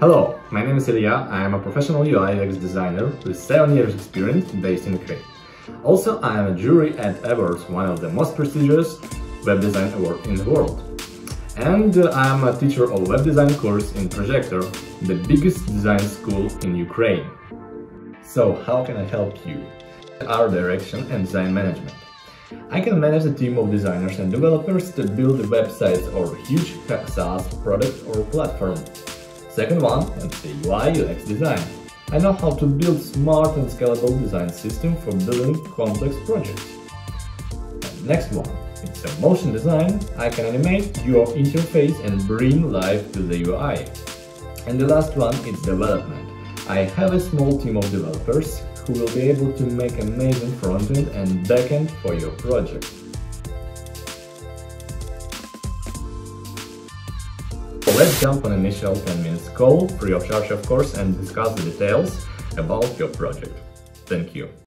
Hello, my name is Ilya. I am a professional UI UX designer with 7 years experience based in Ukraine. Also, I am a jury at Awwwards, one of the most prestigious web design award in the world. And uh, I am a teacher of web design course in Projector, the biggest design school in Ukraine. So, how can I help you? Art direction and design management. I can manage a team of designers and developers to build websites or huge SaaS product or platform. Second one, the UI UX design. I know how to build smart and scalable design system for building complex projects. And next one, it's a motion design. I can animate your interface and bring life to the UI. And the last one is development. I have a small team of developers who will be able to make amazing frontend and backend for your project. Let's jump on initial 10 minutes call, free of charge of course, and discuss the details about your project. Thank you.